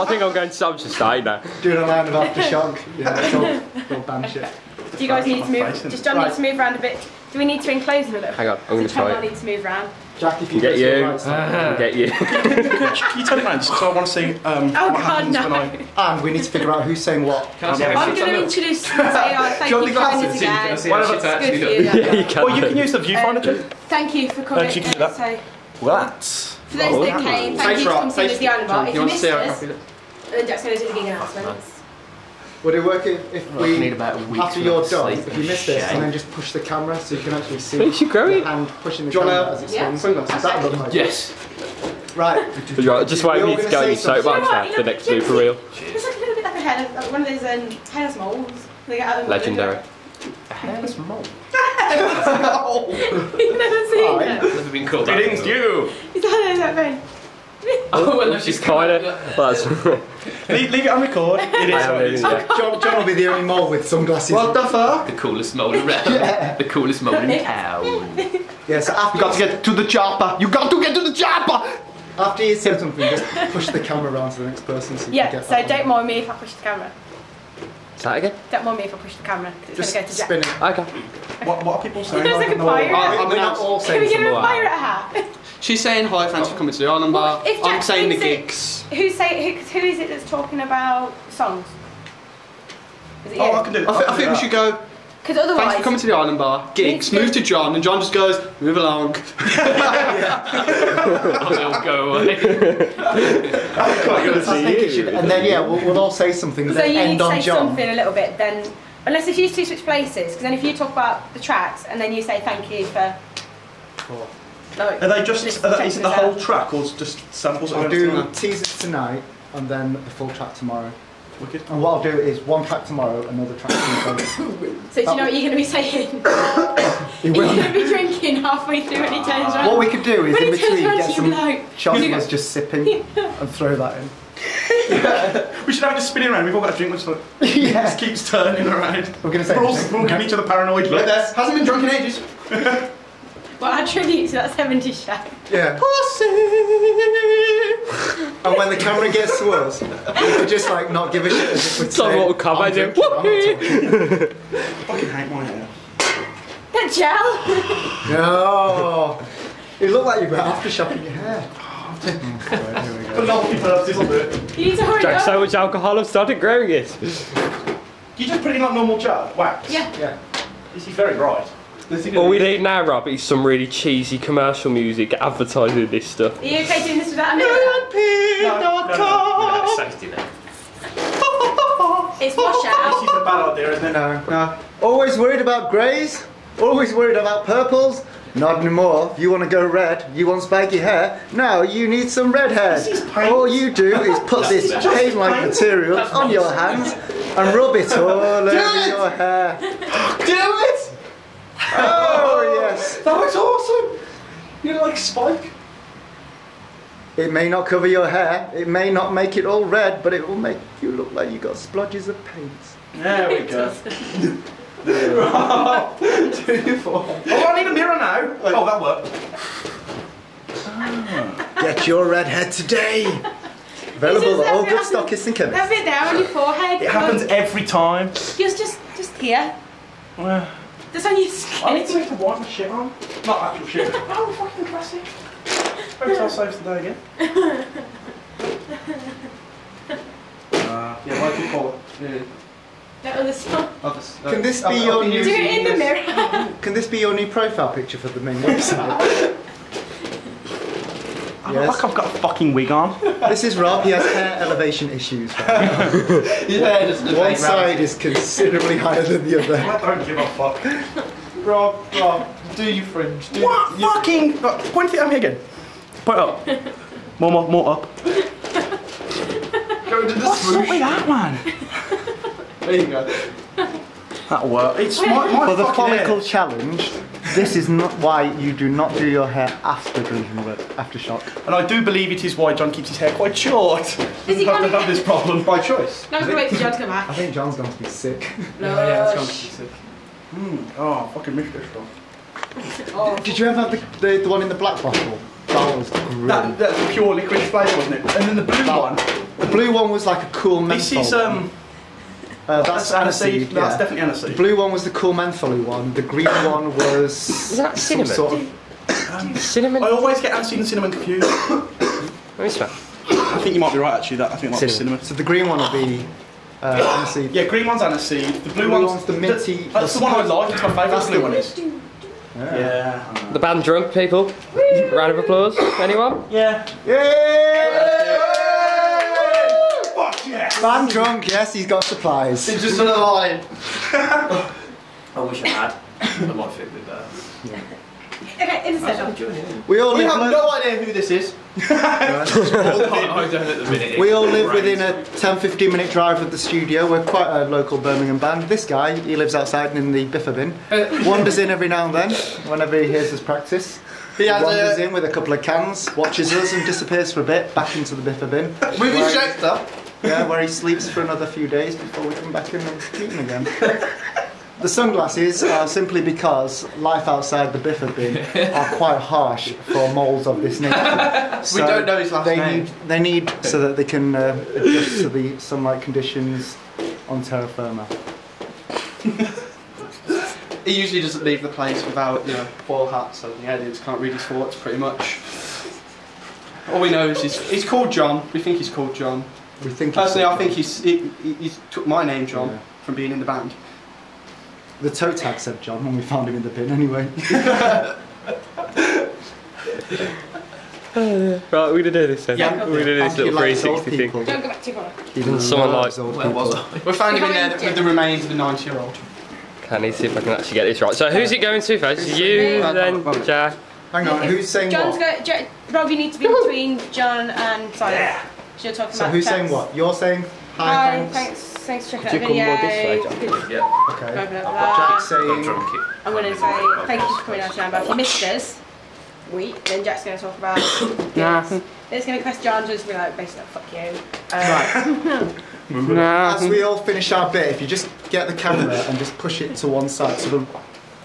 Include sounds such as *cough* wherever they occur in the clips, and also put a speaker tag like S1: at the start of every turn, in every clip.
S1: I think I'm going to. I'm just staying now.
S2: Doing a line of aftershock. *laughs* Yeah, it's all, all band shit.
S3: Do you guys need to move? Does John need to move around a bit? Do we need to enclose him a little?
S1: Hang on, I'm gonna
S3: Does John
S1: try
S3: not need to move around?
S2: Jack, if you
S1: Get you.
S2: right side.
S1: Get you. *laughs*
S4: Can you turn it around? So I want to see um,
S3: Oh
S4: what
S3: God,
S4: happens
S3: no!
S4: when I.
S2: And we need to figure out who's saying what.
S3: I'm going to introduce. Say, oh, thank
S4: John
S3: you,
S4: the
S3: kindness
S4: glasses.
S3: again.
S5: see how
S3: It's
S5: actually done.
S1: yeah, you can.
S4: Well, you can use the viewfinder, Jim.
S3: Thank you for coming.
S4: Uh, you can do that.
S3: So,
S4: What?
S3: For those that came, thank you for coming to see us at the Island Bar. If
S5: you
S3: you
S5: want to
S3: missed
S5: see
S3: us,
S5: it?
S3: then Jack's going to do the gig announcements.
S2: Would it work if, if
S5: Well,
S2: we,
S5: need about a week's
S2: after you're done, if you miss this, and then just push the camera so you can actually see
S1: You should grow
S2: the
S1: it.
S2: hand pushing the camera as it
S3: Yeah.
S2: swings? Does that look like
S5: Yes.
S2: Right.
S1: Right, just wait for
S2: You're
S1: you to
S2: gonna
S1: go
S2: say
S1: in your soapbox
S3: You know what?
S1: for
S3: know,
S1: next week for real.
S3: It's like a little bit like a head like one of those um, hairless moles. They get out of
S1: Legendary.
S5: A hairless mole. *laughs*
S3: You've never seen
S2: Right.
S3: it.
S5: Never been called that.
S4: Greetings, you.
S3: Is that is that thing?
S5: Oh, well, no,
S1: She's kind of. Well, that's.
S4: Leave, leave it on record. It is.
S1: I am
S4: what it is.
S1: yeah.
S2: John, John will be the only mole with sunglasses.
S4: What the fuck?
S5: The coolest mole around. *laughs* The coolest mole in *laughs* town.
S2: Yeah, so after,
S4: You got to get to the chopper. You got to get to the chopper.
S2: after you say something, just push the camera around to the next person so you
S3: Yeah,
S2: can get
S3: so
S2: that
S3: don't
S2: one.
S3: mind me if I push the camera.
S1: Say that again.
S3: Don't mind me if I push the camera because
S2: Just
S3: it's
S2: spin
S3: going to go to Jack.
S2: it.
S1: Okay.
S4: What, what are people saying?
S3: It's like a
S4: No,
S3: pirate.
S4: I-
S2: We're
S4: I'm
S2: not
S4: not
S2: all
S3: Can
S2: saying
S3: we give a
S2: something.
S3: pirate hat?
S5: She's saying hi, thanks for coming to the Island Bar.
S3: If
S5: I'm saying the
S3: sings it-
S5: gigs.
S3: Who's say who, who is it that's talking about songs? Is it
S4: Oh, I can do.
S5: I, th- I think we should go.
S3: Because
S5: Thanks
S3: otherwise,
S5: for coming to the Island Bar. Gigs. Move to John, and John just goes, move along. *laughs* *laughs* I'll go away. *laughs*
S2: I'm quite think it should, and then yeah, we'll, we'll all say something and
S3: so
S2: then
S3: you need
S2: end
S3: to
S2: on
S3: say
S2: John.
S3: something a little bit. Then, unless if you two switch places, because then if you talk about the tracks and then you say thank you for. No,
S4: Are they just?
S3: Just
S4: Are that, is it the whole
S3: out.
S4: track or just samples? of
S2: I'll
S4: everything
S2: do teasers tonight and then the full track tomorrow.
S4: That? Wicked.
S2: And what I'll do is one track tomorrow, another track tomorrow. *coughs*
S3: So do you know what you're going to be saying? *coughs*
S2: you're
S3: going to be drinking halfway through when he turns around?
S2: What we could do is
S3: when
S2: in between get some
S3: be like,
S2: shots *laughs* just sipping and throw that in. *laughs*
S4: We should have it just spinning around. We've all got a drink. Which like, *laughs*
S2: yeah.
S4: just keeps turning around.
S2: We're gonna say
S4: We're all,
S2: the
S4: we're all
S2: thing.
S4: each other paranoid
S5: Look,
S4: looks.
S5: there. Hasn't been drunk in ages.
S3: well, I tribute to that 70s show.
S2: Yeah. *laughs* And when the camera gets to us, we could just like not give a shit as if we'd
S1: Some
S2: say,
S1: little cover,
S2: "I'm
S1: yeah.
S2: I'm not talking."
S4: fucking hate my hair.
S3: That gel!
S2: No. It looked like you've were aftershock in your hair. Right, here we
S4: For
S2: go.
S4: novelty purposes, I'll do it.
S3: You need to hurry
S1: Drank
S3: up.
S1: so much alcohol, I've started growing it.
S4: You just put it in like normal jar. Wax.
S3: Yeah.
S2: Yeah.
S4: This is very bright.
S1: All we need now, Rob, is some really cheesy commercial music advertising this stuff.
S3: Are you okay doing this without a mirror?
S5: Safety net.
S3: It's wash
S4: This
S3: out.
S4: is a bad idea, isn't it?
S2: No, no. Always worried about greys? Always worried about purples? Not anymore. You want to go red? You want spiky hair? Now you need some red hair.
S4: This is paint.
S2: All you do is put this paint-like material on your hands and rub it all over your hair.
S4: Do it!
S2: Oh yes.
S4: That looks awesome! You look like Spike.
S2: It may not cover your hair. It may not make it all red, but it will make you look like you got splodges of paint.
S4: There we go. Two, four. *laughs* oh, I need a mirror now. Oh, that worked. Ah.
S2: Get your red hair today. Available at all good stockists and
S3: That
S2: chemists.
S3: bit there on your forehead.
S4: It happens every time.
S3: Just, just, just here.
S4: Well,
S3: Just on your
S4: I need to to wipe my shit on. Not actual shit. *laughs* Oh, fucking classic. Hotel saves today again. Uh, yeah, why do you call it? Yeah.
S3: That other song.
S5: Oh, this- uh,
S2: Can this be your new-
S3: Do it in the mirror.
S2: Can this be your new profile picture for the main *laughs* website?
S4: I look like I've got a fucking wig on.
S2: This is Rob. He has hair elevation issues. *laughs*
S5: Yeah, just
S2: One side is considerably higher than the other.
S4: I don't give a fuck.
S5: Rob, Rob, do you fringe? Do
S4: What
S5: you-
S4: fucking? Right, Point it at me again. Point up. More, more, more up.
S5: Go to the
S4: What's up with that, man?
S5: There you go.
S4: That'll work. It's my, my
S2: For the
S4: fucking
S2: follicle
S4: hair.
S2: challenge, this is not why you do not do your hair after drinking red aftershock.
S4: And I do believe it is why John keeps his hair quite short.
S3: Is *laughs* he
S4: Doesn't have to
S3: gonna-
S4: have this problem by choice.
S3: No, I'm gonna wait for John to come
S2: I think John's going to be sick. *laughs*
S3: No.
S5: Yeah, going to be sick.
S4: Mm. Oh, fucking missed this stuff.
S3: Oh.
S2: Did you ever have the, the, the one in the black bottle? That was grim.
S4: That, that's pure liquid flavour, wasn't it? And then the blue one,
S2: The blue one was like a cool menthol.
S4: This is um.
S2: uh, that's aniseed.
S4: No, that's
S2: yeah.
S4: definitely
S2: The blue one was the cool mentholy one. The green *coughs* one was
S1: Is that
S2: some
S1: cinnamon?
S2: sort of.
S1: Cinnamon?
S4: I always get aniseed and cinnamon confused. *coughs*
S1: Let me smell.
S4: I think you might be right actually. That I think it might be
S1: Cinnamon.
S4: cinnamon.
S2: So the green one will be uh, aniseed.
S4: Yeah, green one's aniseed. The blue,
S2: Blue
S4: one's,
S2: one's the minty-
S4: That's the one I like. It's my favourite.
S2: That's
S4: The
S2: the
S4: blue one
S2: one.
S4: is. Yeah.
S1: The band drunk, people. Round of applause. Anyone?
S4: Yeah. Yeah. Fuck yeah.
S2: Band drunk, yes, he's got supplies.
S5: It's Just on the line. *laughs*
S6: I wish I had. I might fit with that.
S3: Okay, intercession.
S2: We all
S5: We have no idea who this is.
S6: I don't at the minute.
S2: We all live within a 10-15 minute drive of the studio. We're quite a local Birmingham band. This guy, he lives outside in the biffa bin. Uh, Wanders in every now and then, whenever he hears us practice.
S5: He has
S2: Wanders
S5: a,
S2: in with a couple of cans, watches us and disappears for a bit, back into the biffa bin.
S5: with his
S2: Where-
S5: Schecter.
S2: Yeah, where he sleeps for another few days before we come back in and meet him again. *laughs* The sunglasses are simply because life outside the biffa bin are *laughs* quite harsh for moles of this nature. *laughs* So
S5: don't know his last
S2: they
S5: name.
S2: Need, they need so that they can uh, adjust to the sunlight conditions on terra firma. *laughs*
S5: He usually doesn't leave the place without, you know, foil hat, so the editors can't read his thoughts pretty much. All we know is he's, he's called John. We think he's called John.
S2: We think
S5: Personally, I think he's he, he, he's took my name, John,
S2: Yeah.
S5: from being in the band.
S2: The toe tag said John when we found him in the bin. Anyway, *laughs*
S1: Right, we're gonna do this then.
S5: Yeah.
S1: We're gonna do this little 360 thing.
S3: Don't go back too far.
S2: He loves
S1: Someone like-
S2: old
S6: Where was
S2: people.
S6: I?
S5: We found him in there with the remains of a 90 year old.
S1: Can I see if I can actually get this right? So who's it going to first? You, then Jack.
S2: Hang on, who's saying
S3: John's
S2: what?
S3: go. Jo- Rob, you need to be between John and Simon. You're talking
S2: So
S3: about.
S2: who's
S3: text.
S2: saying what? You're saying hi,
S3: Hi,
S2: thanks.
S3: thanks. Thanks for checking
S1: Could
S3: out the video.
S1: more this way, John?
S6: Yeah.
S2: Okay.
S3: blah, blah.
S2: Jack's
S6: I'm
S2: saying.
S3: I'm going to say thank you for coming out tonight about misters. We. Then Jack's going to talk about. *coughs*
S1: Nah.
S3: Then it's going to question John, just be like, basically, like, fuck you. Uh, *laughs*
S2: As we all finish our bit, if you just get the camera and just push it to one side, sort of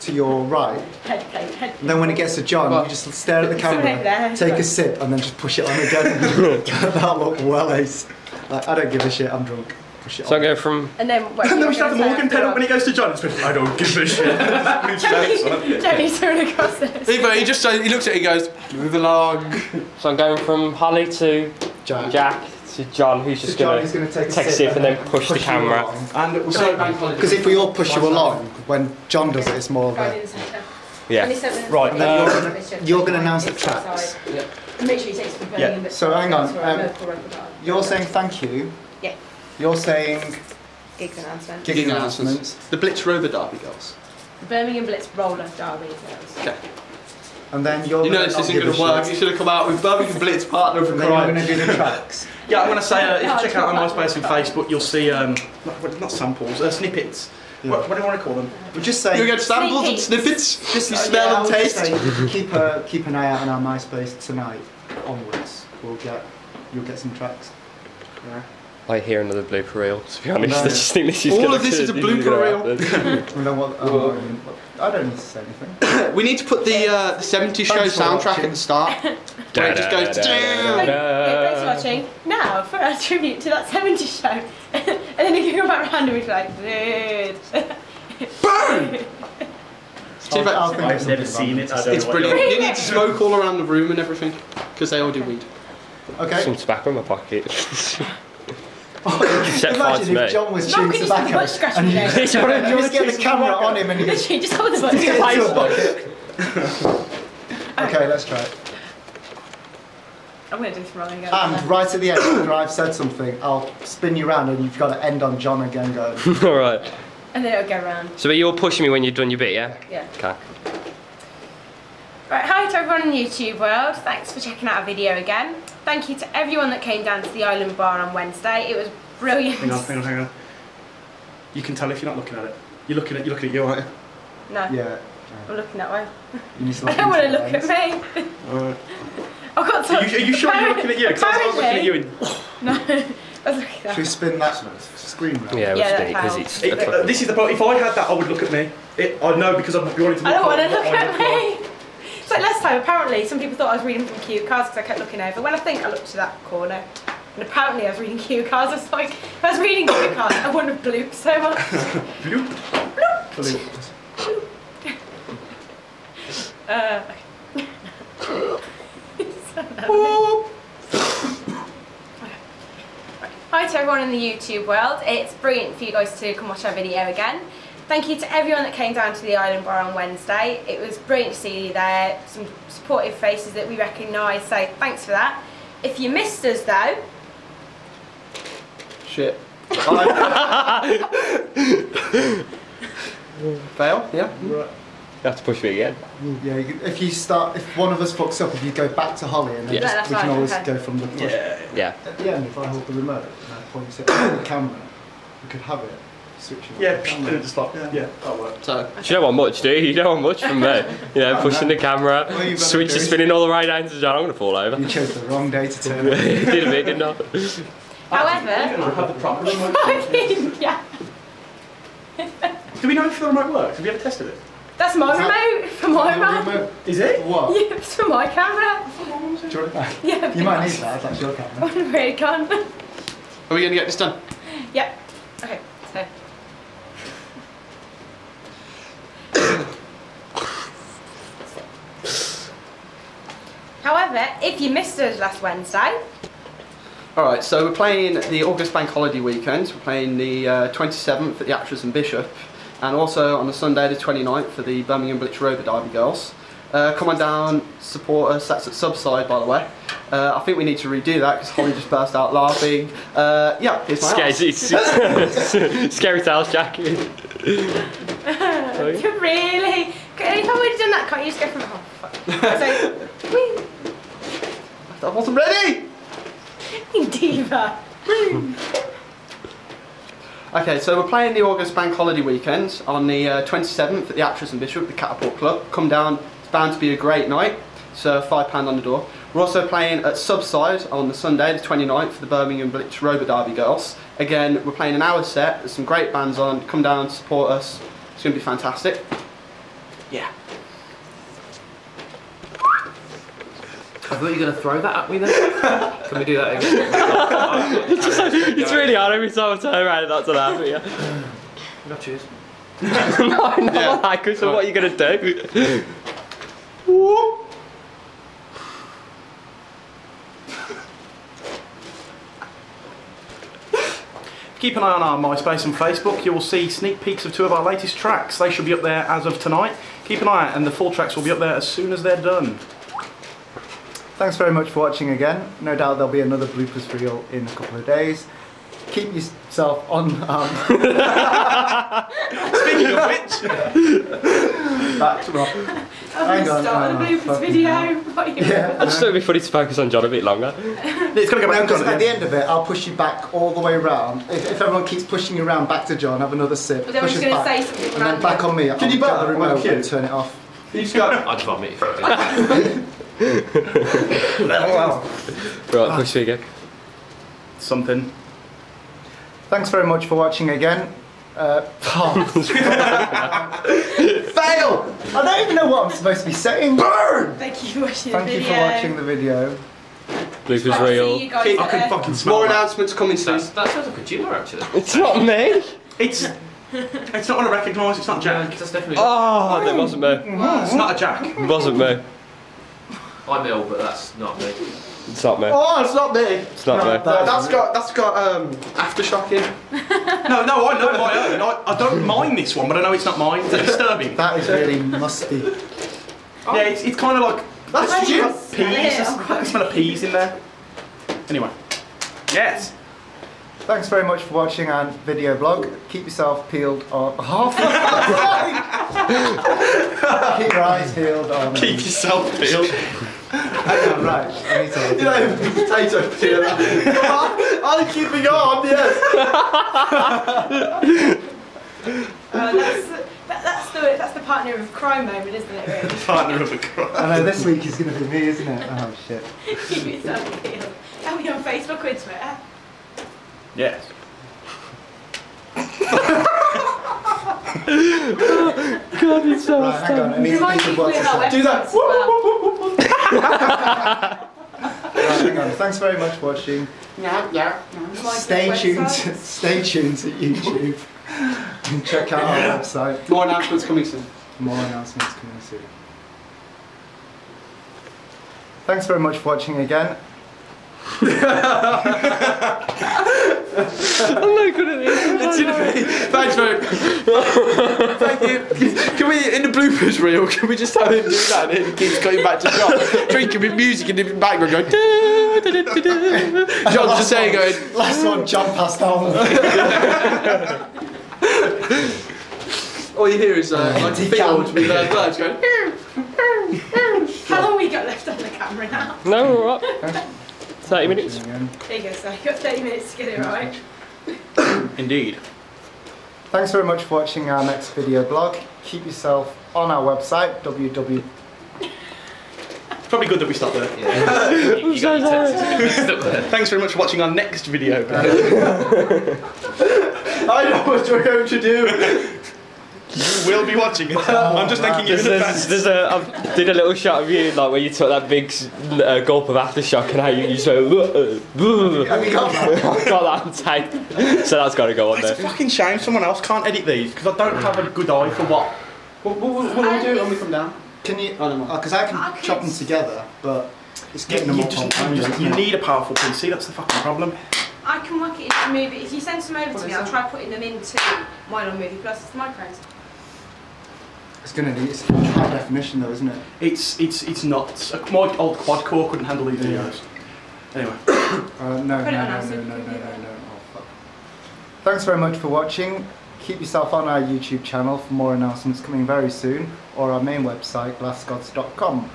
S2: to your right,
S3: head plate, head
S2: and then when it gets to John,
S5: Well-
S2: you just stare at the camera,
S3: there.
S2: take a sip, and then just push it on again. *laughs* *laughs* that look well ace. Like, I don't give a shit, I'm drunk. Push
S1: So I'm
S2: on.
S1: going from.
S3: And then what?
S4: And then we should have the Morgan
S3: gonna
S4: pedal when he goes to John. It's been, I don't give a shit.
S3: say- Johnny's throwing across this.
S5: But he just he looks at it and goes, move along.
S1: So I'm going from Holly to
S2: Jack.
S1: Jack to John, who's just
S2: John
S1: gonna
S2: is going take a
S1: take a
S2: sip
S1: sip and then push the camera.
S2: along.
S4: And we'll say
S2: Because if we all push you along, when John does it, it's more of a.
S3: in the centre.
S1: Yeah.
S3: And he said that-
S4: Right,
S2: And then you're gonna, you're gonna announce the tracks.
S3: And make sure he takes the
S4: Yeah.
S3: Birmingham
S2: So hang on,
S3: for
S2: um,
S3: local repertoire.
S2: You're saying thank you.
S3: Yeah.
S2: You're saying
S3: Gigs announcement.
S2: gig
S5: Gig
S2: announcements.
S5: The Blitz Roller Derby girls.
S3: Birmingham Blitz roller derby. girls.
S5: Okay.
S2: And then you're
S5: You know this isn't going to work. You should have come out with Birmingham Blitz partner of
S2: And then you're going to do the tracks. *laughs*
S4: Yeah, I'm going to say, uh, if you check out on
S3: it's not
S4: MySpace and Facebook, you'll see, um, not, not samples, uh, snippets.
S2: Yeah.
S4: What, what do you want to call them?
S2: We'll just say.
S5: You get samples and snippets.
S2: just
S5: you
S2: uh,
S5: smell
S2: yeah,
S5: and taste.
S2: say, keep a, keep an eye out on our MySpace tonight onwards. We'll get you'll get some tracks.
S1: I hear another blooper reel. To be honest,
S2: No.
S1: I just think this is.
S5: All of this is a
S1: this gonna
S5: blooper reel.
S1: happen.
S2: And then what? Oh, I, mean, I don't need to say anything. *coughs*
S5: We need to put the uh, the 70s show
S2: Thanks for
S5: soundtrack
S2: watching.
S5: at the start. *laughs* Where it just goes.
S3: Thank,
S5: "Damn."
S3: yeah, thanks for watching. Now for our tribute to that 70s show. *laughs* and then you can go back round and be like, dude.
S5: See if
S2: I'll, I'll
S5: I-
S2: think of
S4: I've never seen
S2: random
S4: it,
S2: to
S4: I
S2: say.
S4: don't
S5: It's brilliant.
S3: Really?
S5: You need to smoke all around the room and everything. Because they all do weed.
S2: Okay.
S1: Some tobacco in my pocket. *laughs* Set fire to
S2: Imagine if
S1: me.
S2: John was
S3: Mum
S2: chewing
S3: could just have
S2: tobacco.
S3: butt scratching
S2: and you
S3: today.
S2: just, you just get the camera on him and he *laughs* just
S3: Literally, just hold the butt.
S2: get into a bucket. okay, let's try it.
S3: I'm going to do this wrong again.
S2: And right at the end, after I've said something, I'll spin you round and you've got to end on John again going. *laughs*
S1: All right.
S3: And then it'll go round.
S1: So you're pushing me when you've done your bit, yeah?
S3: Yeah.
S1: Okay.
S3: Right, hi to everyone in YouTube world. Thanks for checking out our video again. Thank you to everyone that came down to the Island Bar on Wednesday. It was brilliant.
S4: Hang on, hang on, hang on. You can tell if you're not looking at it. You're looking at, you're looking at you, aren't you?
S3: No,
S2: Yeah.
S3: I'm looking that way.
S2: You need to *laughs*
S3: I don't want to look
S2: the
S3: at me.
S4: Alright. *laughs*
S3: I've got to.
S4: Are you, are you sure you're looking at you? Because I was looking at you and... *laughs*
S3: No, I was looking at
S2: Should we spin that screen round?
S1: Yeah,
S3: Yeah,
S1: we'll
S3: that
S1: do because it's.
S4: It, uh, this is the part, if I had that, I would look at me. It, I know because I'd be wanting to look
S3: I don't want to look at
S4: like.
S3: me. It's last time, apparently, some people thought I was reading from cue cards because I kept looking over. When I think I looked to that corner. And apparently I was reading cue cards. I was like, if I was reading cue cards, I wouldn't have blooped so much. *laughs* *laughs* Uh, *laughs* Hi to everyone in the YouTube world. It's brilliant for you guys to come watch our video again. Thank you to everyone that came down to the Island Bar on Wednesday. It was brilliant to see you there, some supportive faces that we recognise, so thanks for that. If you missed us though,
S5: Shit. *laughs* Fail? Yeah.
S1: You have to push me again.
S2: Yeah, if you start, if one of us fucks up, if you go back to Holly, and then
S1: Yeah.
S2: just,
S3: Yeah,
S2: we can
S3: fine,
S2: always
S3: okay.
S2: go from the push.
S1: Yeah.
S2: At the end, if I hold the remote and I point it at the camera, we could have it switching. off
S4: Yeah,
S2: the
S4: psh,
S2: camera.
S4: and just like, yeah, that'll work.
S5: So,
S1: Do you don't want much, do you? You don't want much from me. *laughs* You know, oh, pushing the camera,
S2: All you've got to
S1: switch is
S2: is-
S1: spinning all the way down to John. I'm going to fall over.
S2: You chose the wrong day to *laughs* turn it.
S1: Did a bit, didn't I?
S3: Ah, however,
S4: have the proper *laughs* remote.
S3: I mean, yeah,
S4: Do we know if the remote works? Have you ever tested it?
S3: that's my
S2: that-
S3: remote for my
S2: Your remote.
S4: Is it?
S2: What?
S3: Yeah, it's for my camera.
S2: Do you want it back?
S3: Yeah,
S2: You might need that. That's your camera.
S3: I really can't.
S5: are we going to get this done?
S3: Yep. Okay, so. However, if you missed us last Wednesday,
S5: Alright, so we're playing the August Bank Holiday weekend. We're playing the uh, 27th at the Actress and Bishop, and also on the Sunday the 29th for the Birmingham Blitz Roller Derby Girls. Uh, come on down, support us. That's at Subside, by the way. Uh, I think we need to redo that because Holly just burst out laughing. Uh, yeah, here's my
S1: Scary,
S5: house.
S1: it's- *laughs* scary tales, Jackie. *laughs*
S3: really? If I would have done that, can't you just go from oh, *laughs* fuck. So, whee,
S5: I wasn't ready!
S3: diva.
S5: Okay, so we're playing the August Bank Holiday weekend on the uh, 27th at the Actress and Bishop, the Catapult Club. Come down, it's bound to be a great night. So £5 on the door. We're also playing at Subside on the Sunday, the 29th, for the Birmingham Blitz Roller Derby Girls. Again, we're playing an hour set, there's some great bands on. Come down, to support us. It's going to be fantastic. Yeah.
S6: I thought you were going to throw that at me then. *laughs* Can we do that again? *laughs*
S1: Oh, it's really hard every time I turn around and that's what happens. Yeah.
S6: No, cheers. *laughs*
S1: no, no, like, so what are you going to do?
S4: Keep an eye on our MySpace and Facebook. You will see sneak peeks of two of our latest tracks. They should be up there as of tonight. Keep an eye out, and the full tracks will be up there as soon as they're done.
S2: Thanks very much for watching again. No doubt there'll be another bloopers reel in a couple of days. Keep yourself on. Um, *laughs*
S4: Speaking of which,
S2: That's to
S3: I'm
S2: Hang
S3: going
S2: on,
S3: to start
S2: hang
S3: the bloopers video.
S2: hell. *laughs*
S3: What are you
S2: Yeah.
S1: I just thought it'd be funny to focus on John a bit longer.
S4: it's going to go back
S2: Because
S4: on
S2: at the end of it, I'll push you back all the way around. If, if everyone keeps pushing you around back to John, have another sip.
S3: But then
S2: push
S3: we're just gonna say something
S2: And then back on me.
S4: Can
S2: I'll
S4: you
S2: get the remote and turn it off.
S4: You just go.
S6: I'd vomit if I did. *laughs*
S4: wow.
S1: Right, push me again.
S4: Something.
S2: Thanks very much for watching again. Uh, *laughs* Fail! I don't even know what I'm supposed to be saying.
S3: Thank you for watching
S2: Thank
S3: the
S2: you
S3: video.
S2: for watching the video.
S1: Bloopers
S3: See
S1: reel.
S3: you guys
S5: Keep-
S4: I
S3: at
S4: can
S3: the-
S4: fucking smell
S5: More
S4: that.
S5: announcements coming soon.
S6: That's, that sounds like a jingle actually.
S1: It's not me.
S4: It's it's not one I recognise. It's not
S6: Yeah,
S4: Jack.
S6: that's definitely.
S1: Oh, that wasn't me.
S4: It's not a Jack.
S1: It wasn't me.
S6: I'm ill, but that's not me.
S1: It's not me.
S5: Oh, it's not me.
S1: It's not me.
S2: that-
S5: That's got that's got um, aftershock in.
S4: No, no, I know my own. I, I don't mind this one, but I know it's not mine. It's disturbing.
S2: That is really musty.
S4: Yeah, it's, it's kind of like
S5: That's
S3: I
S5: you.
S3: can smell
S4: peas.
S3: it.
S4: I can smell of peas in there. Anyway. Yes.
S2: Thanks very much for watching our video blog. Keep yourself peeled on *laughs* half. *laughs* Keep your eyes peeled on.
S4: Keep yourself peeled.
S2: Hang on, right. I need to.
S5: You know, potato peeler. *laughs* *laughs* I'm keeping on, yes. *laughs*
S3: That's, that, that's the that's the partner of crime moment, isn't it? Really?
S4: Partner of a crime.
S2: I know this week is going to be me, isn't it? Oh shit.
S3: Keep yourself peeled. Are we on Facebook or Twitter?
S4: Yes.
S1: God, it's so
S2: Right, hang on. I need to
S3: Remind
S2: think of
S3: people
S2: what to say.
S3: websites as well.
S2: moving on. Thanks very much for watching.
S5: Yeah, yeah.
S2: Stay tuned. Stay tuned to YouTube and check out our website.
S5: More announcements coming soon.
S2: More announcements coming soon. Thanks very much for watching again.
S1: I'm not good at this.
S6: Thanks, mate. Thank you. Can we, in the bloopers reel, can we just have him do that and then he keeps going back to John, drinking with music in the background going. "Da, da, da, da, da." *laughs* John's just saying, going.
S2: Last one, jump past down.
S6: All you hear is uh, like a
S2: Decant.
S6: field with uh, birds going.
S3: How long we got left on the camera now?
S1: No, we're all right. 30 minutes.
S2: Again.
S3: There you go, so you've got 30 minutes to get it right. *coughs*
S4: Indeed.
S2: Thanks very much for watching our next video blog. Keep yourself on our website www.
S4: It's *laughs* probably good that we stop there.
S6: You, *laughs* you got *laughs* your text mixed up there.
S4: Thanks very much for watching our next video. I know what you're going to do. You will be watching it. I'm just thanking you
S1: There's,
S4: in
S1: there's,
S4: advance.
S1: there's a, I did a little shot of you, like where you took that big uh, gulp of aftershock and how you, you just go.
S2: Have you got that? *laughs*
S1: I've got that on tape, so that's got to go on there.
S4: It's a fucking shame someone else can't edit these because I don't have a good eye for what.
S5: What, what, what, what do we do when we come down?
S2: Can you?
S5: I don't know.
S2: Because I can
S3: I could-
S2: chop them together, but it's getting them
S4: you
S2: up on
S4: just,
S2: time.
S4: you, just, you need a powerful PC. That's the fucking problem.
S3: I can work it into movie. If you send some over
S5: What
S3: to me,
S5: is
S3: I'll try putting them into mine on Movie Plus. It's my microphones.
S2: It's gonna be It's high definition though, isn't it?
S4: It's it's it's not. A, my old quad core couldn't handle these
S2: Yeah.
S4: videos. Anyway, *coughs*
S2: Uh, no, no, no, no, no, no, no, no, no. Oh, fuck. Thanks very much for watching. Keep yourself on our YouTube channel for more announcements coming very soon, or our main website, glassgods.com.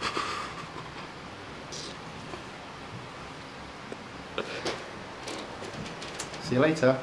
S2: *laughs* See you later.